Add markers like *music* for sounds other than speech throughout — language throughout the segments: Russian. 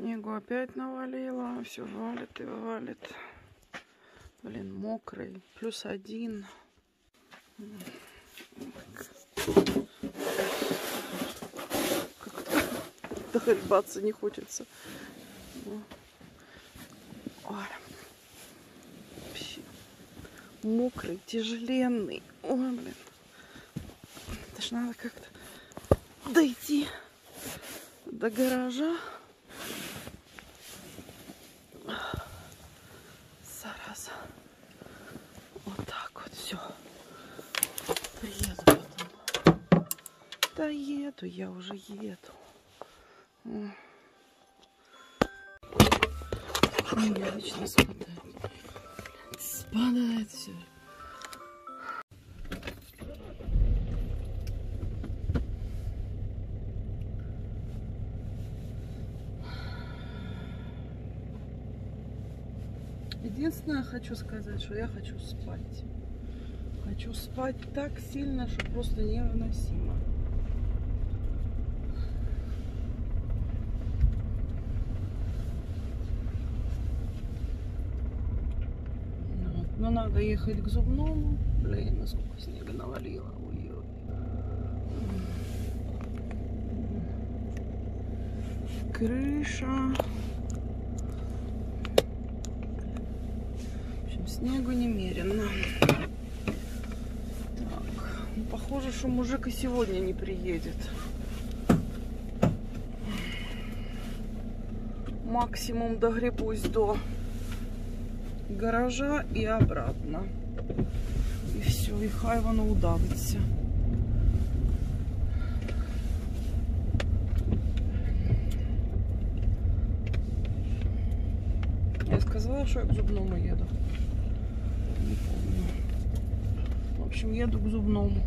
Снегу опять навалило. Все валит и валит. Блин, мокрый. Плюс один. Как-то догребаться не хочется. Ой. Мокрый, тяжеленный. Ой, блин. Это ж надо как-то дойти до гаража. Зараза. Вот так вот все. Приеду потом. Да еду, я уже еду. Меня вечно спадает. Спадает все. Единственное, хочу сказать, что я хочу спать. Хочу спать так сильно, что просто невыносимо. Вот. Но надо ехать к зубному. Блин, насколько снега навалило. Ой-ой. Крыша. В общем, снегу немерено. Так, ну, похоже, что мужик и сегодня не приедет. Максимум догребусь до гаража і обратно. І все, і хай воно удавиться. Я сказала, що я к зубному їду. Не помню. В общем, еду к зубному.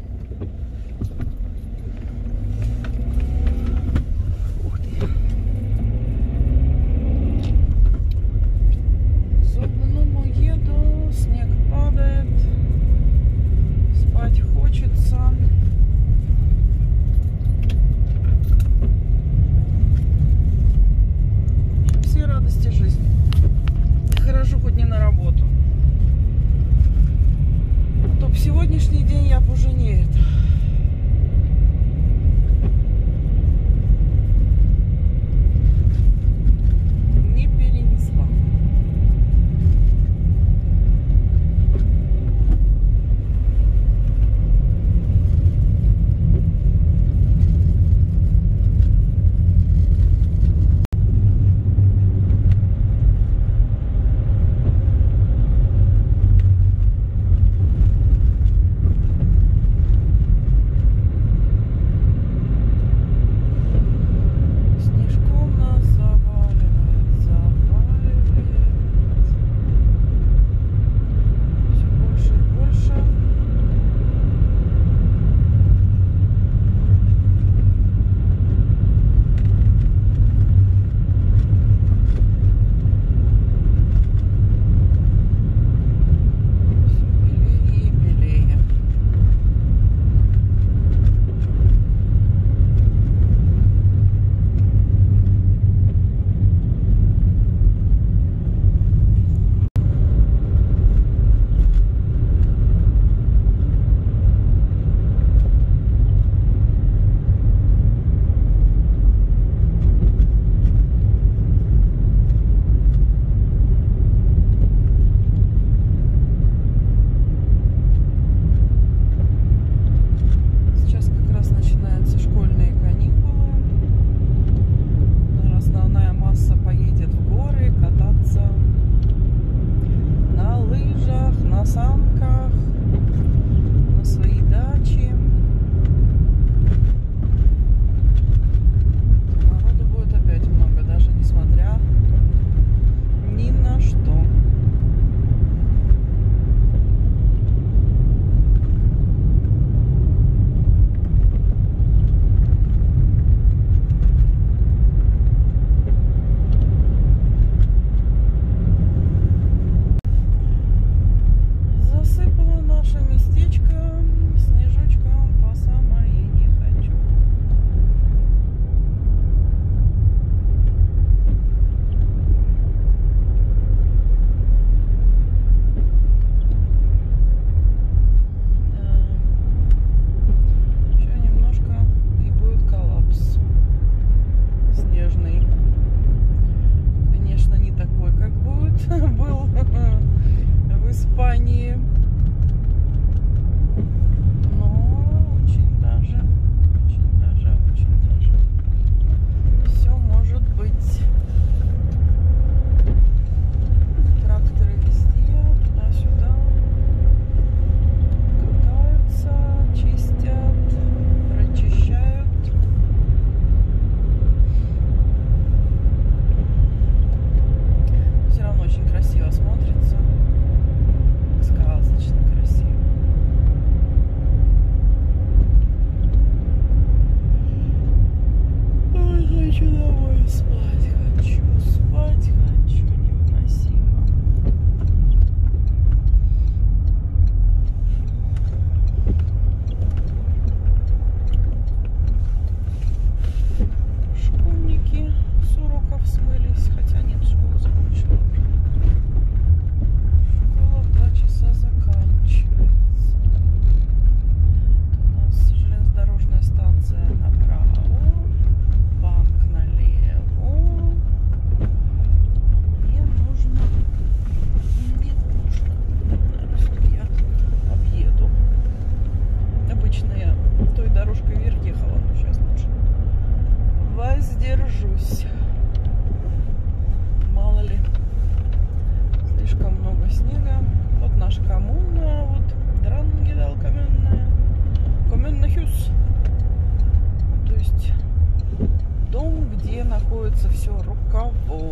Все руководство.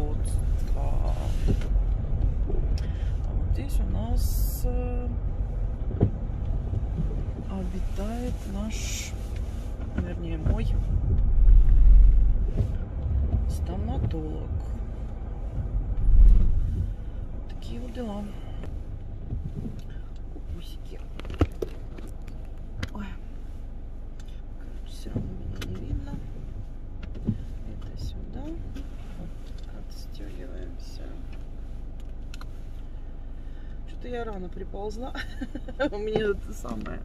А вот здесь у нас э, обитает наш, вернее, мой стоматолог. Такие вот дела. Укусики. Ой. Все равно меня не видно. Это сюда. Отстегиваемся. Что-то я рано приползла. *laughs* У меня это самое.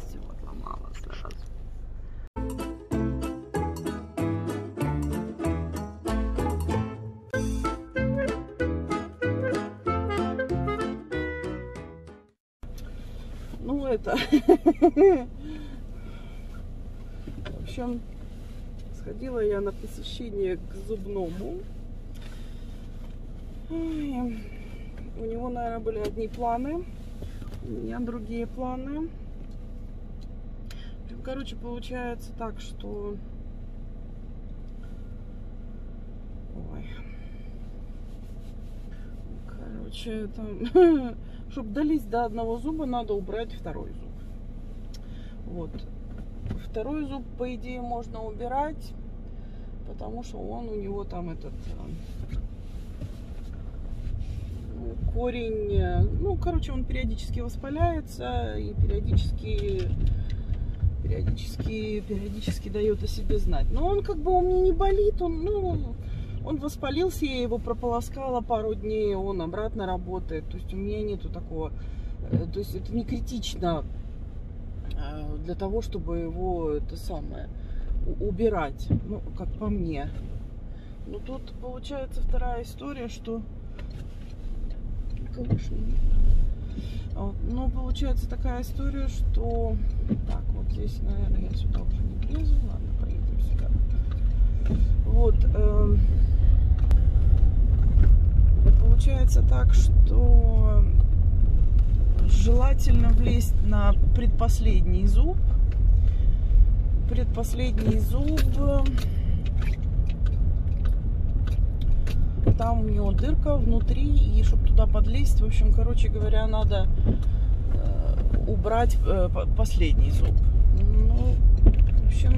Все отломала сразу. Ну, это... В общем, сходила я на посещение к зубному. У него, наверное, были одни планы. У меня другие планы. Короче, получается так, что... Ой. Короче, там... *laughs* Чтобы долезть до одного зуба, надо убрать второй зуб. Вот. Второй зуб, по идее, можно убирать, потому что он у него там этот э, корень, э, ну, короче, он периодически воспаляется и периодически, периодически, периодически дает о себе знать. Но он как бы у меня не болит, он, ну, он воспалился, я его прополоскала пару дней, он обратно работает. То есть у меня нету такого, э, то есть это не критично э, для того, чтобы его это самое убирать, ну, как по мне. Но тут получается вторая история, что Кого ж не видно? А вот, Ну, получается такая история, что так, вот здесь, наверное, я сюда уже не влезу. Ладно, поедем сюда. Вот. эм, Получается так, что желательно влезть на предпоследний зуб. Предпоследний зуб. Там у него дырка внутри, и чтобы туда подлезть, в общем, короче говоря, надо э, убрать э, по- последний зуб. Ну, в общем,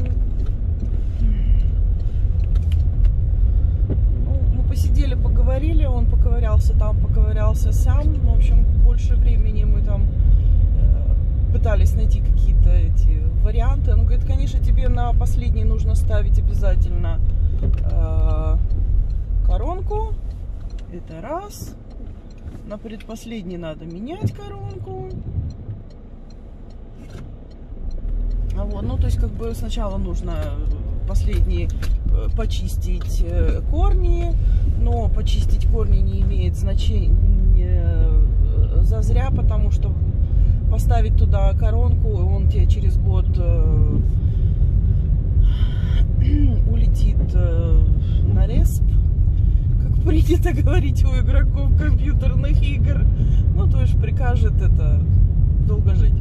ну, мы посидели, поговорили, он поковырялся там, поковырялся сам. В общем, больше времени мы там э, пытались найти какие-то эти варианты. Он говорит, конечно, тебе на последний нужно ставить обязательно. Это раз. На предпоследний надо менять коронку. А вот, ну, то есть, как бы сначала нужно последний э, почистить э, корни, но почистить корни не имеет значения э, зазря, потому что поставить туда коронку, он тебе через год э, *clears throat* улетит э, на респ, принято говорить у игроков компьютерных игр. Ну, то есть прикажет это долго жить.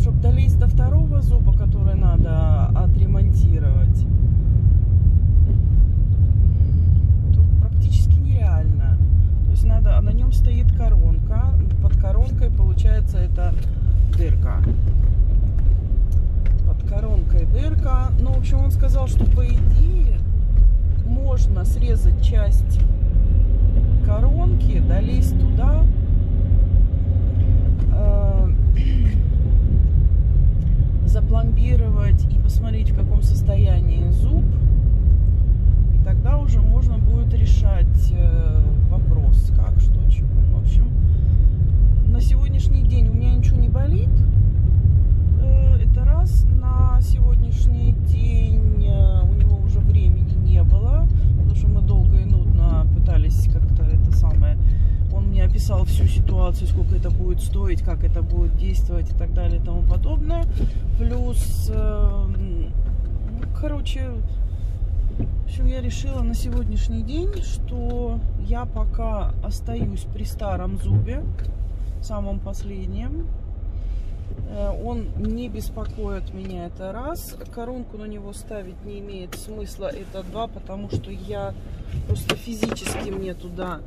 Чтобы долезть до второго зуба, который надо отремонтировать, тут практически нереально. То есть надо, на нем стоит коронка, под коронкой получается это дырка. Под коронкой дырка. Ну, в общем, он сказал, что по идее можно срезать часть коронки, долезть туда. Э, запломбировать и посмотреть, в каком состоянии зуб. И тогда уже можно будет решать э, вопрос, как, что, чего. В общем, на сегодняшний день у меня ничего не болит. Э, это раз. На сегодняшний день э, у него уже времени не было, потому что мы долго и нудно пытались как-то это самое он мне описал всю ситуацию, сколько это будет стоить, как это будет действовать и так далее и тому подобное. Плюс, э, короче, в общем, я решила на сегодняшний день, что я пока остаюсь при старом зубе, самом последнем. Э, он не беспокоит меня, это раз. Коронку на него ставить не имеет смысла, это два, потому что я просто физически мне туда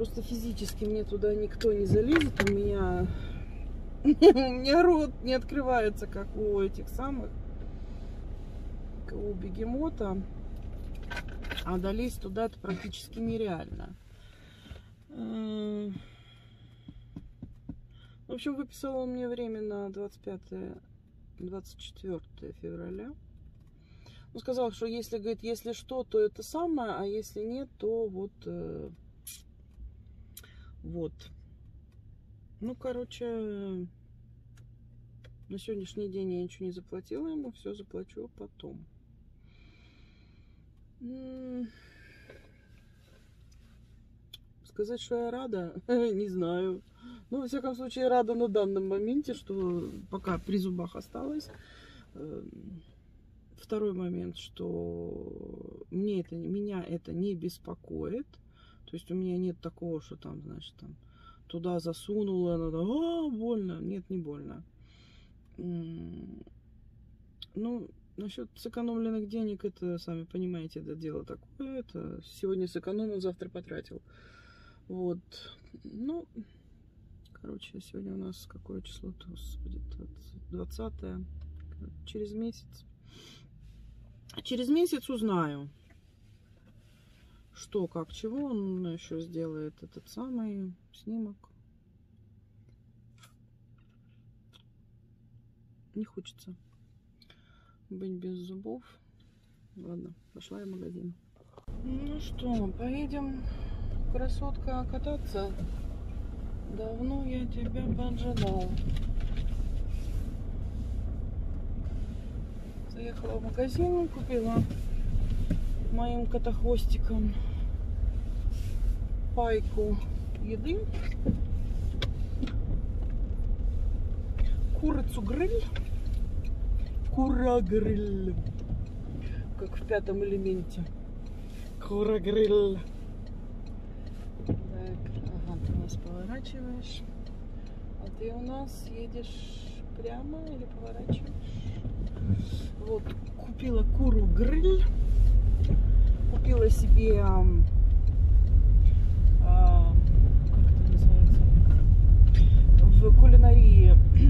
Просто физически мне туда никто не залезет. У меня, *laughs* у меня рот не открывается, как у этих самых, у бегемота. А долезть туда это практически нереально. В общем, выписал он мне время на 25-24 февраля. Он сказал, что если, говорит, если что, то это самое, а если нет, то вот э, вот. Ну, короче, на сегодняшний день я ничего не заплатила ему, все заплачу потом. Сказать, что я рада, *laughs* не знаю. Ну, во всяком случае, рада на данном моменте, что пока при зубах осталось. Эм, второй момент, что мне это, меня это не беспокоит. То есть у меня нет такого, что там, значит, там туда засунула, надо, а, больно. Нет, не больно. Ну, насчет сэкономленных денег, это, сами понимаете, это дело такое. Это сегодня сэкономил, завтра потратил. Вот. Ну, короче, сегодня у нас какое число? Господи, 20 -е. Через месяц. Через месяц узнаю что, как, чего он еще сделает этот самый снимок. Не хочется быть без зубов. Ладно, пошла я в магазин. Ну что, поедем, красотка, кататься? Давно я тебя поджидал. Заехала в магазин, купила моим котохвостиком пайку еды. Курицу гриль. Кура гриль. Как в пятом элементе. Кура гриль. Так, ага, ты у нас поворачиваешь. А ты у нас едешь прямо или поворачиваешь? Вот, купила куру гриль. Купила себе а, как это называется, в кулинарии *clears throat*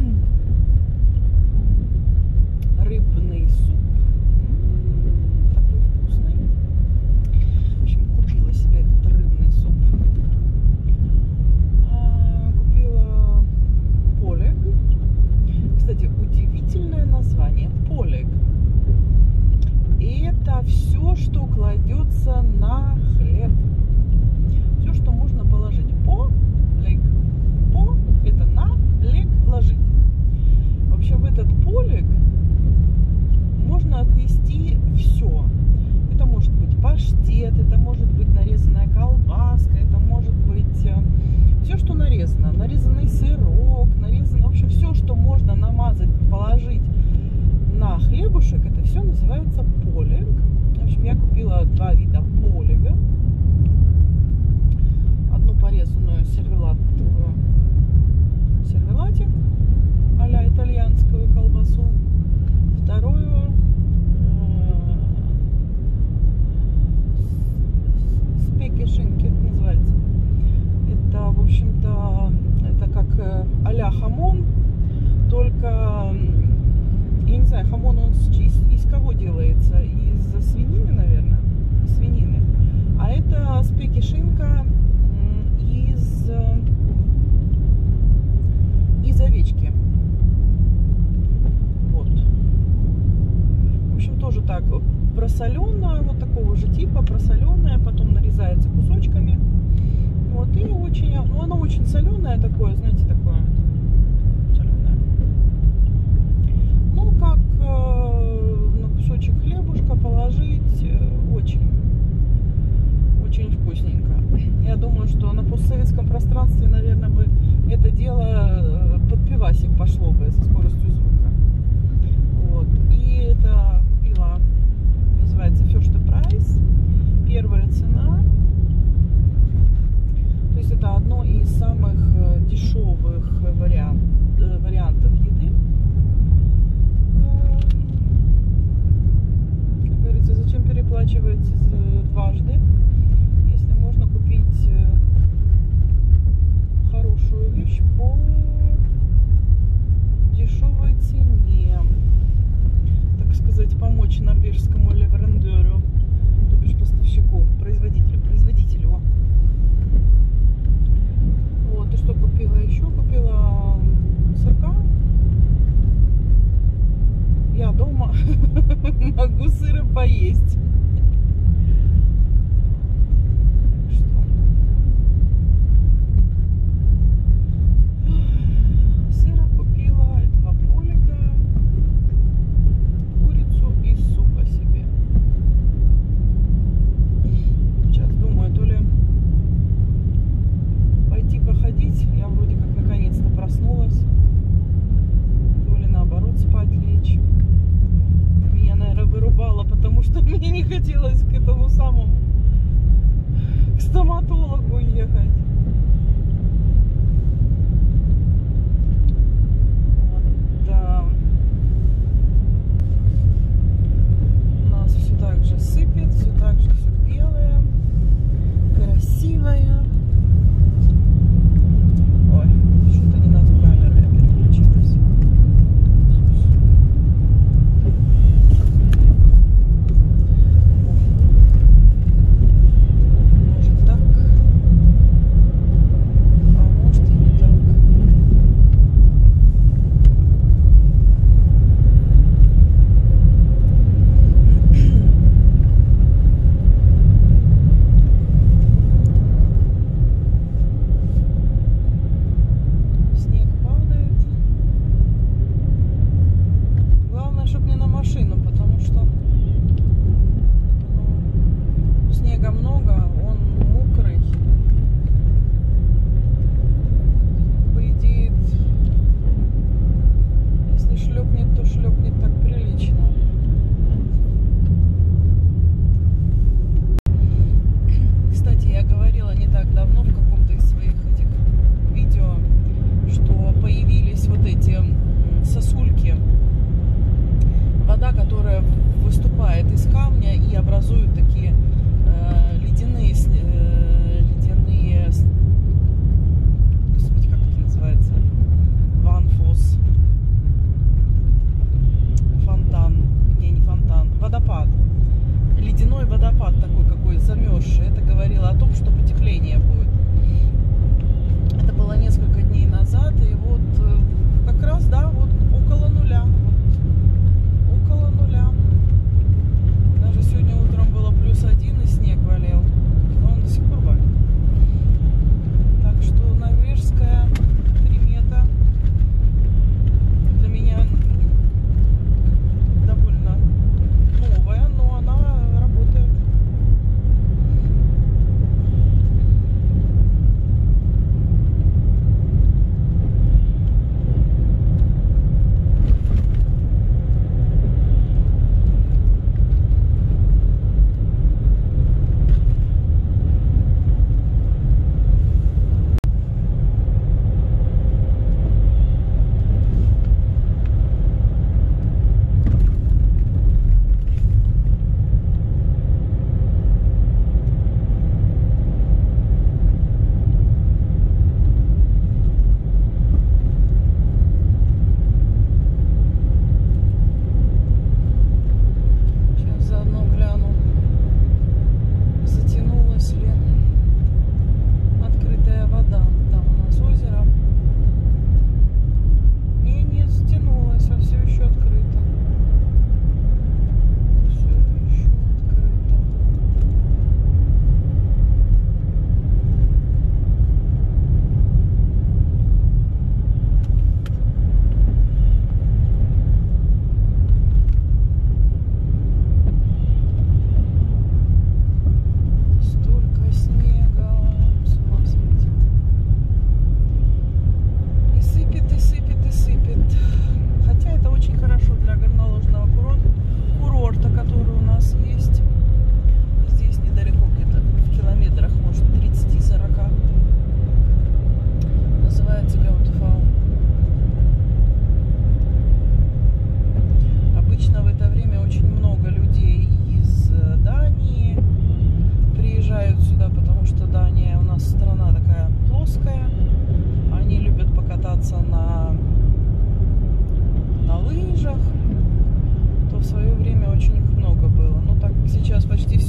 рыбный суп. Такой вкусный. В общем, купила себе этот рыбный суп. А, купила полег. Кстати, удивительное название. Полег. И это все, что кладется на типа просоленое, потом нарезается кусочками. Вот, и очень, ну оно очень соленое такое, знаете,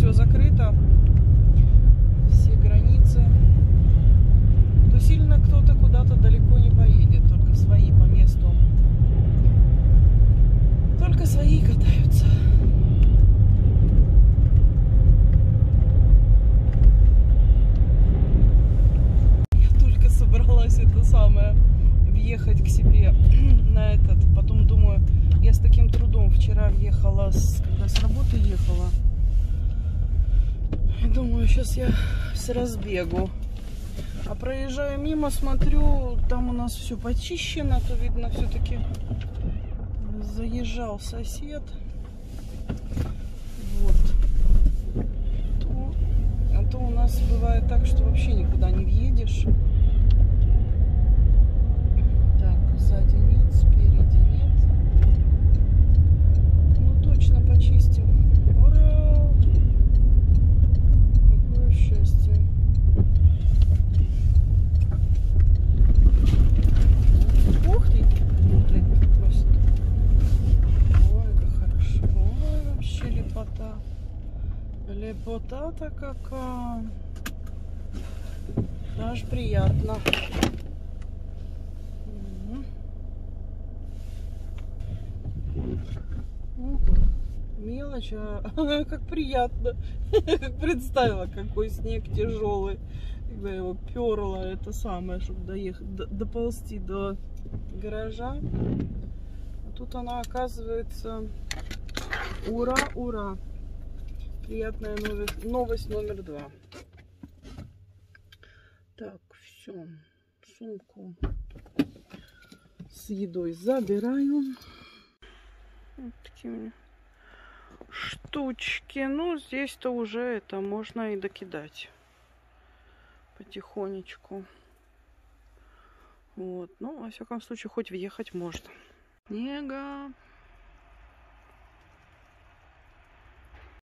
все закрыто, все границы, то сильно кто-то куда-то далеко не поедет, только свои по месту. Только свои катаются. Я только собралась это самое въехать к себе *clears throat* на этот. Потом думаю, я с таким въехала, с, когда с работы ехала. Думаю, сейчас я с разбегу. А проезжаю мимо, смотрю, там у нас все почищено, то видно все-таки заезжал сосед. Вот. То, а то у нас бывает так, что вообще никуда не въедешь. Так, сзади нет, спереди нет. Ну точно почистил. Ура! Какое счастье. Ух ты! Блин, просит. Ой, как хорошо. Ой, вообще лепота. Лепота-то какая. Даже приятно. Мелочь, а *laughs* как приятно. *laughs* Как представила, какой снег тяжелый. Когда его перла, это самое, чтобы доехать, до- доползти до гаража. А тут она оказывается... Ура, ура! Приятная новость, новость номер два. Так, все. Сумку с едой забираю. Вот такие у меня штучки. Ну, здесь-то уже это можно и докидать потихонечку. Вот. Ну, во всяком случае, хоть въехать можно. Снега